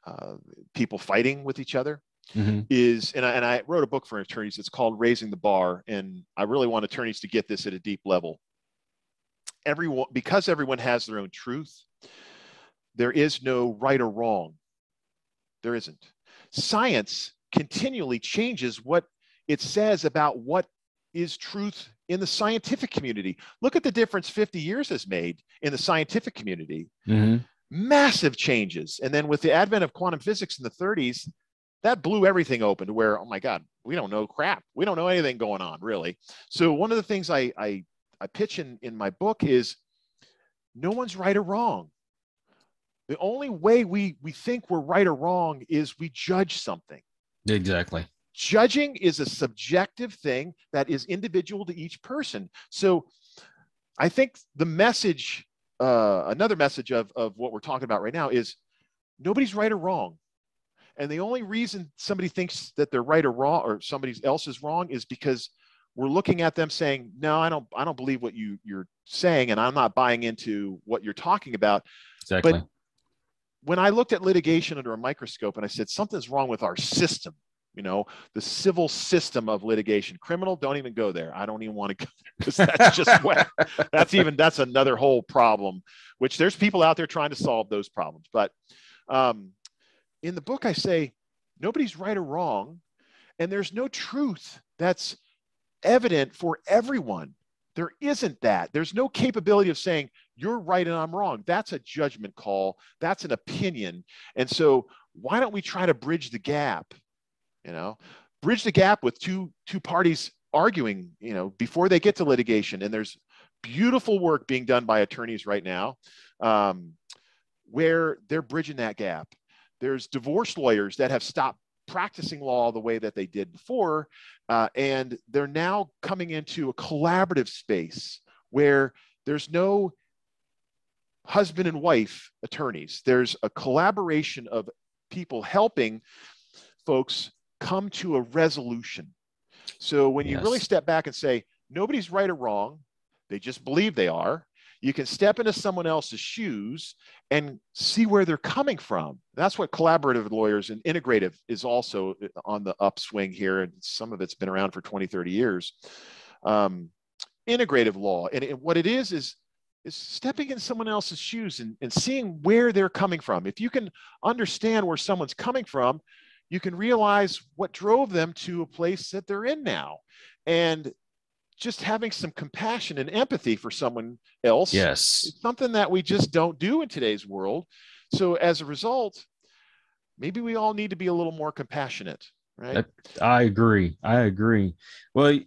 uh, people fighting with each other mm-hmm. is, and I, and I wrote a book for attorneys. It's called Raising the Bar, and I really want attorneys to get this at a deep level. Everyone, because everyone has their own truth, there is no right or wrong. There isn't. Science continually changes what it says about what is truth in the scientific community. Look at the difference 50 years has made in the scientific community. Mm-hmm. Massive changes. And then with the advent of quantum physics in the 30s, that blew everything open to where, oh my God, we don't know crap. We don't know anything going on, really. So one of the things I, I, I pitch in, in my book is no one's right or wrong. The only way we, we think we're right or wrong is we judge something. Exactly judging is a subjective thing that is individual to each person. So I think the message, uh, another message of, of what we're talking about right now is nobody's right or wrong. And the only reason somebody thinks that they're right or wrong or somebody else is wrong is because we're looking at them saying, no, I don't, I don't believe what you, you're saying. And I'm not buying into what you're talking about. Exactly. But when I looked at litigation under a microscope and I said, something's wrong with our system, you know the civil system of litigation. Criminal don't even go there. I don't even want to go there because that's just what that's even that's another whole problem which there's people out there trying to solve those problems. But um, in the book i say nobody's right or wrong and there's no truth that's evident for everyone. There isn't that. There's no capability of saying you're right and i'm wrong. That's a judgment call. That's an opinion. And so why don't we try to bridge the gap you know? Bridge the gap with two two parties arguing you know before they get to litigation. And there's beautiful work being done by attorneys right now um, where they're bridging that gap. There's divorce lawyers that have stopped practicing law the way that they did before uh, and they're now coming into a collaborative space where there's no husband and wife attorneys there's a collaboration of people helping folks come to a resolution. So when you yes. really step back and say, nobody's right or wrong, they just believe they are, you can step into someone else's shoes and see where they're coming from. That's what collaborative lawyers and integrative is also on the upswing here. And some of it's been around for 20, 30 years. Um, integrative law. And it, what it is, is is stepping in someone else's shoes and, and seeing where they're coming from. If you can understand where someone's coming from, you can realize what drove them to a place that they're in now. And just having some compassion and empathy for someone else yes it's something that we just don't do in today's world so as a result maybe we all need to be a little more compassionate right? I agree. I agree. Well,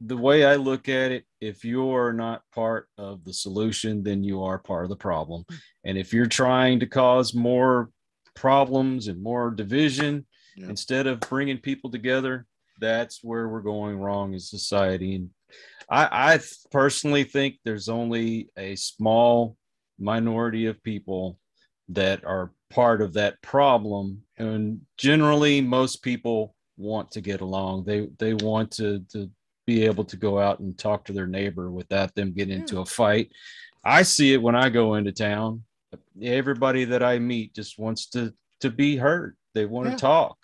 the way I look at it, if you're not part of the solution, then you are part of the problem. Mm-hmm. And if you're trying to cause more problems and more division yeah. instead of bringing people together, that's where we're going wrong as society. And I, I personally think there's only a small minority of people that are part of that problem. And generally, most people want to get along. They they want to to be able to go out and talk to their neighbor without them getting into hmm. a fight. I see it when I go into town. Everybody that I meet just wants to to be heard. They want yeah. to talk.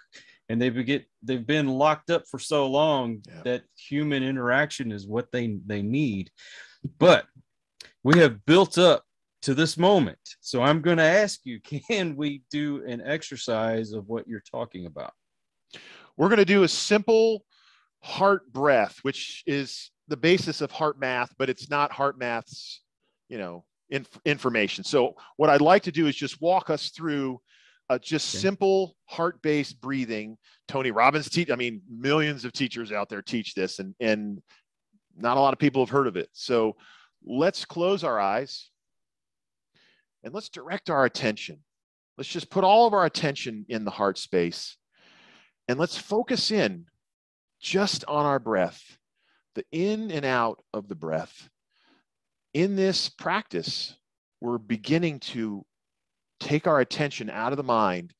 And they get they've been locked up for so long yeah. that human interaction is what they they need. But we have built up to this moment. So I'm going to ask you can we do an exercise of what you're talking about? We're going to do a simple heart breath, which is the basis of HeartMath, but it's not HeartMath's, you know, inf- information. So what I'd like to do is just walk us through uh, just okay. simple heart-based breathing. Tony Robbins teach. I mean, millions of teachers out there teach this, and and not a lot of people have heard of it. So let's close our eyes and let's direct our attention. Let's just put all of our attention in the heart space, and let's focus in just on our breath, the in and out of the breath. In this practice, we're beginning to take our attention out of the mind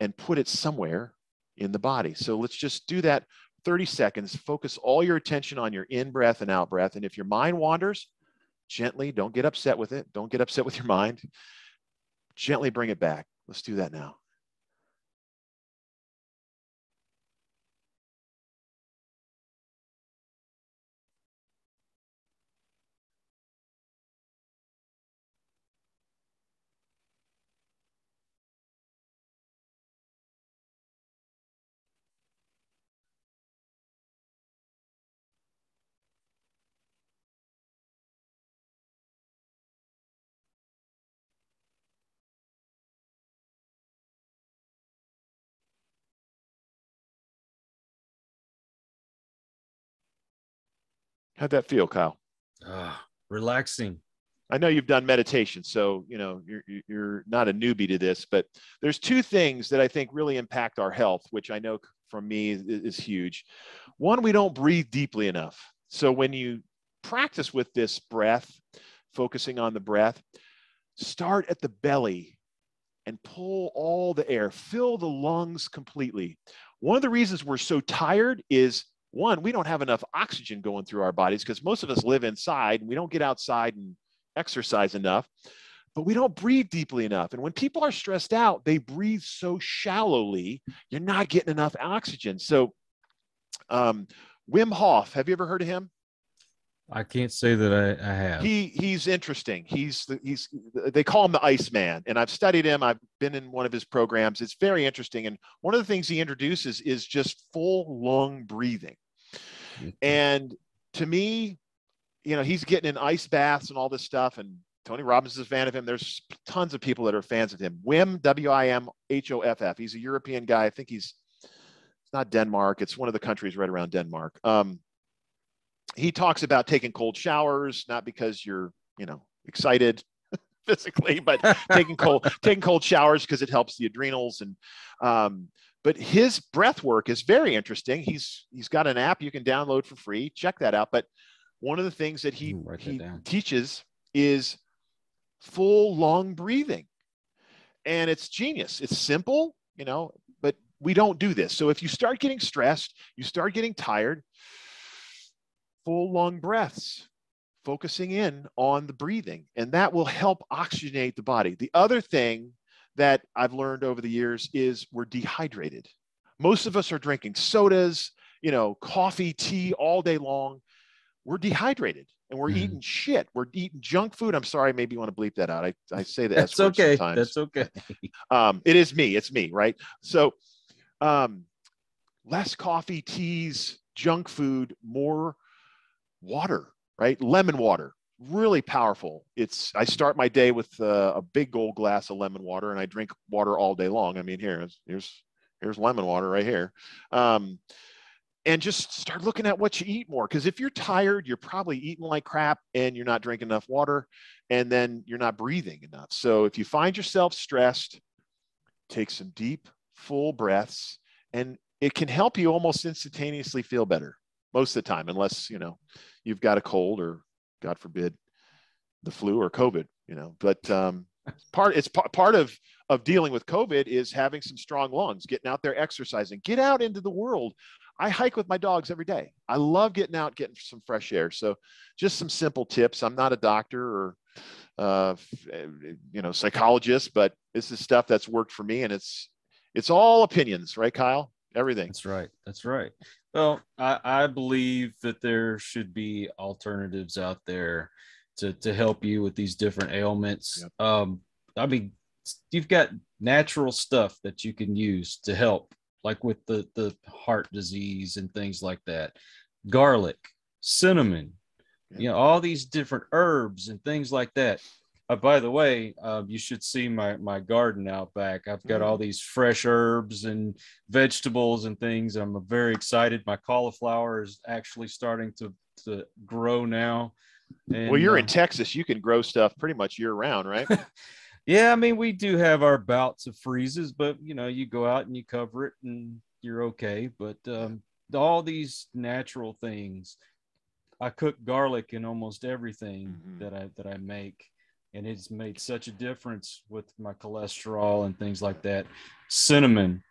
and put it somewhere in the body. So let's just do that 30 seconds. Focus all your attention on your in breath and out breath. And if your mind wanders, gently, don't get upset with it. Don't get upset with your mind. Gently bring it back. Let's do that now. How'd that feel, Kyle? Uh, relaxing. I know you've done meditation, so you know you're you're not a newbie to this, but there's two things that I think really impact our health, which I know from me is, is huge. One, we don't breathe deeply enough. So when you practice with this breath, focusing on the breath, start at the belly and pull all the air, fill the lungs completely. One of the reasons we're so tired is one, we don't have enough oxygen going through our bodies because most of us live inside and we don't get outside and exercise enough, but we don't breathe deeply enough. And when people are stressed out, they breathe so shallowly, you're not getting enough oxygen. So, um, Wim Hof, have you ever heard of him? I can't say that I, I, have. He he's interesting. He's the, he's they call him the Iceman, and I've studied him. I've been in one of his programs. It's very interesting. And one of the things he introduces is just full lung breathing. Mm-hmm. And to me, you know, he's getting in ice baths and all this stuff. And Tony Robbins is a fan of him. There's tons of people that are fans of him. Wim W I M H O F F. He's a European guy. I think he's it's not Denmark. It's one of the countries right around Denmark. Um, he talks about taking cold showers, not because you're, you know, excited physically, but taking cold taking cold showers because it helps the adrenals and um, but his breath work is very interesting. He's he's got an app you can download for free. Check that out. But one of the things that he he teaches is full long breathing. And it's genius. It's simple, you know, but we don't do this. So if you start getting stressed, you start getting tired, full long breaths, focusing in on the breathing, and that will help oxygenate the body. The other thing that I've learned over the years is we're dehydrated. Most of us are drinking sodas, you know, coffee, tea all day long. We're dehydrated and we're mm. eating shit. We're eating junk food. I'm sorry, maybe you want to bleep that out. I, I say that. That's okay. Sometimes. That's okay. um, it is me. It's me, right? So, um, less coffee, teas, junk food, more water, right? Lemon water, really powerful. It's I start my day with uh, a big gold glass of lemon water, and I drink water all day long. I mean, here, here's Here's lemon water right here. Um, and just start looking at what you eat more. Because if you're tired, you're probably eating like crap and you're not drinking enough water and then you're not breathing enough. So if you find yourself stressed, take some deep, full breaths and it can help you almost instantaneously feel better most of the time, unless, you know, you've got a cold or God forbid the flu or COVID, you know, but um, part it's p- part of of dealing with COVID is having some strong lungs, getting out there exercising, get out into the world. I hike with my dogs every day. I love getting out, getting some fresh air. So, just some simple tips. I'm not a doctor or, uh, you know, psychologist, but this is stuff that's worked for me, and it's it's all opinions, right, Kyle? Everything. That's right. That's right. Well, I, I believe that there should be alternatives out there to to help you with these different ailments. Yep. Um, I mean, you've got natural stuff that you can use to help, like with the the heart disease and things like that. Garlic, cinnamon, yep. you know, all these different herbs and things like that. Uh, by the way, uh, you should see my my garden out back. I've got mm. all these fresh herbs and vegetables and things. I'm very excited. My cauliflower is actually starting to to grow now. And, well, you're uh, in Texas. You can grow stuff pretty much year round, right? yeah, I mean, we do have our bouts of freezes, but you know, you go out and you cover it, and you're okay. But um, all these natural things, I cook garlic in almost everything mm-hmm. that I that I make, and it's made such a difference with my cholesterol and things like that. Cinnamon,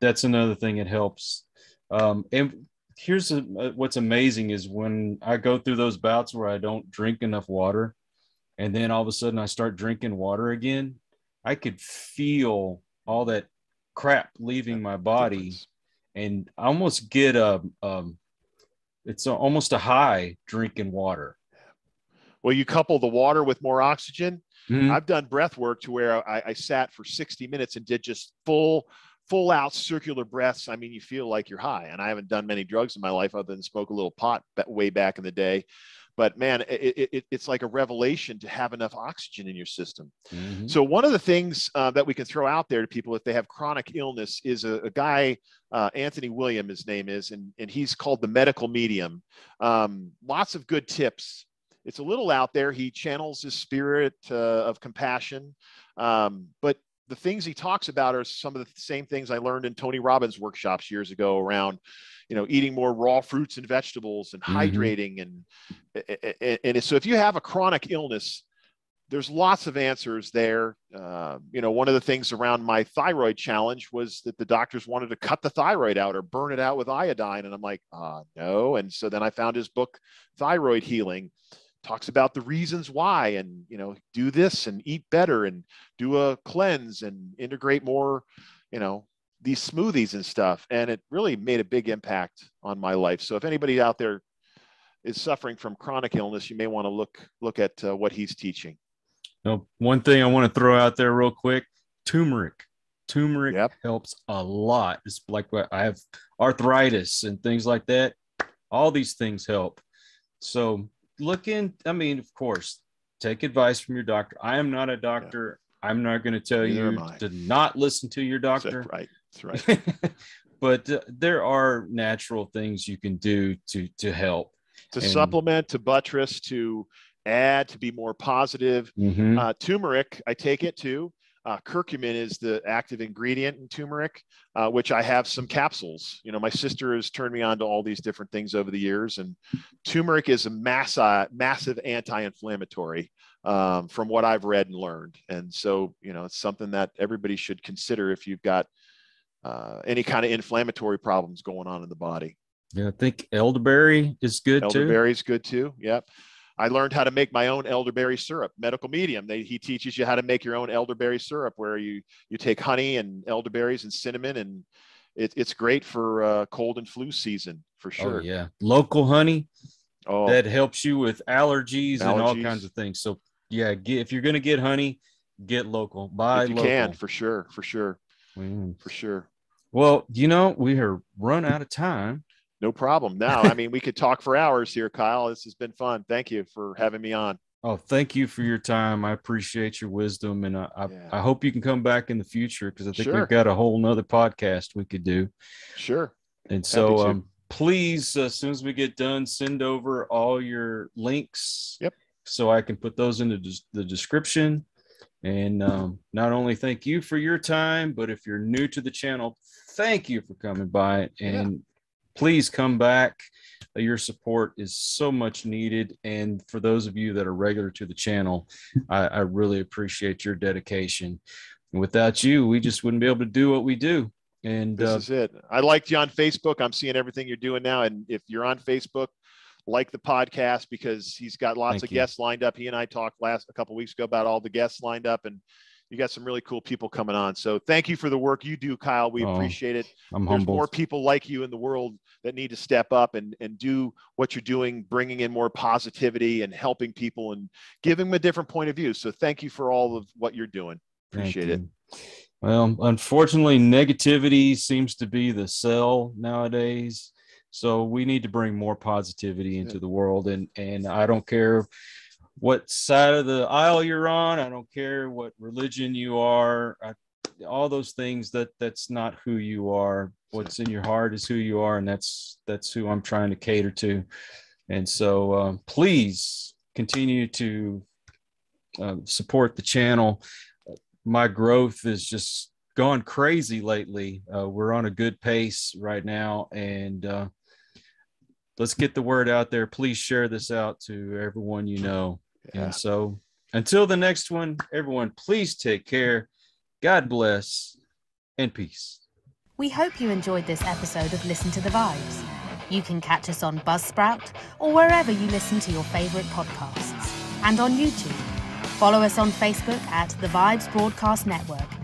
that's another thing it helps. Um, and here's a, uh, what's amazing is when I go through those bouts where I don't drink enough water, and then all of a sudden I start drinking water again, I could feel all that crap leaving my body, and I almost get a, um, it's a, almost a high drinking water. Well, you couple the water with more oxygen. Mm-hmm. I've done breath work to where I, I sat for 60 minutes and did just full full out circular breaths. I mean, you feel like you're high. And I haven't done many drugs in my life other than smoke a little pot way back in the day. But man, it, it, it's like a revelation to have enough oxygen in your system. Mm-hmm. So one of the things uh, that we can throw out there to people if they have chronic illness is a, a guy, uh, Anthony William, his name is, and, and he's called the medical medium. Um, lots of good tips. It's a little out there. He channels his spirit uh, of compassion, um, but the things he talks about are some of the same things I learned in Tony Robbins workshops years ago around, you know, eating more raw fruits and vegetables and mm-hmm. hydrating. And, and, and, so if you have a chronic illness, there's lots of answers there. Uh, you know, one of the things around my thyroid challenge was that the doctors wanted to cut the thyroid out or burn it out with iodine. And I'm like, uh, no. And so then I found his book, Thyroid Healing talks about the reasons why and you know do this and eat better and do a cleanse and integrate more you know these smoothies and stuff. And it really made a big impact on my life. So if anybody out there is suffering from chronic illness you may want to look look at uh, what he's teaching. Now, one thing i want to throw out there real quick turmeric. Turmeric yep. helps a lot. It's like i have arthritis and things like that. All these things help. So look in. I mean, of course, take advice from your doctor. I am not a doctor. Yeah. I'm not going to tell Neither you to not listen to your doctor. That's right. That's right. but uh, there are natural things you can do to to help. To and, supplement, to buttress, to add, to be more positive. Mm-hmm. Uh, turmeric, I take it too. Uh, curcumin is the active ingredient in turmeric, uh, which I have some capsules. You know, my sister has turned me on to all these different things over the years, and turmeric is a mass, uh, massive anti-inflammatory um, from what I've read and learned. And so, you know, it's something that everybody should consider if you've got uh, any kind of inflammatory problems going on in the body. Yeah, I think elderberry is good elderberry too. Elderberry is good too. Yep. I learned how to make my own elderberry syrup. Medical Medium, they, he teaches you how to make your own elderberry syrup, where you you take honey and elderberries and cinnamon, and it, it's great for uh, cold and flu season for oh, sure. Oh, yeah, local honey oh. that helps you with allergies, allergies, and all kinds of things. So yeah, get, if you're gonna get honey, get local. Buy if you local. can for sure, for sure, mm. for sure. Well, you know we are run out of time. No problem. Now, I mean, we could talk for hours here, Kyle. This has been fun. Thank you for having me on. Oh, thank you for your time. I appreciate your wisdom, and I I, Yeah. I hope you can come back in the future because I think Sure. we've got a whole nother podcast we could do. Sure. And so, um, please, as soon as we get done, send over all your links. Yep. So I can put those into the description. And um, not only thank you for your time, but if you're new to the channel, thank you for coming by. And please come back. Uh, Your support is so much needed. And for those of you that are regular to the channel, I, I really appreciate your dedication. Without you, we just wouldn't be able to do what we do. And This uh, is it. I liked you on Facebook. I'm seeing everything you're doing now. And if you're on Facebook, like the podcast because he's got lots of you. guests lined up. He and I talked last a couple weeks ago about all the guests lined up, and you got some really cool people coming on. So thank you for the work you do, Kyle. We Oh, appreciate it. I'm There's humbled. more people like you in the world that need to step up and and do what you're doing, bringing in more positivity and helping people and giving them a different point of view. So thank you for all of what you're doing. Appreciate it. Well, unfortunately, negativity seems to be the sell nowadays. So we need to bring more positivity into the world. And and I don't care what side of the aisle you're on. I don't care what religion you are. I, all those things that that's not who you are. What's in your heart is who you are, and that's that's who I'm trying to cater to. And so, um, please continue to uh, support the channel my growth is just gone crazy lately. Uh, we're on a good pace right now, and uh, let's get the word out there. Please share this out to everyone you know. Yeah. And so, until the next one, everyone, please take care. God bless and peace. We hope you enjoyed this episode of Listen to the Vibes. You can catch us on Buzzsprout or wherever you listen to your favorite podcasts, and on YouTube. Follow us on Facebook at The Vibes Broadcast Network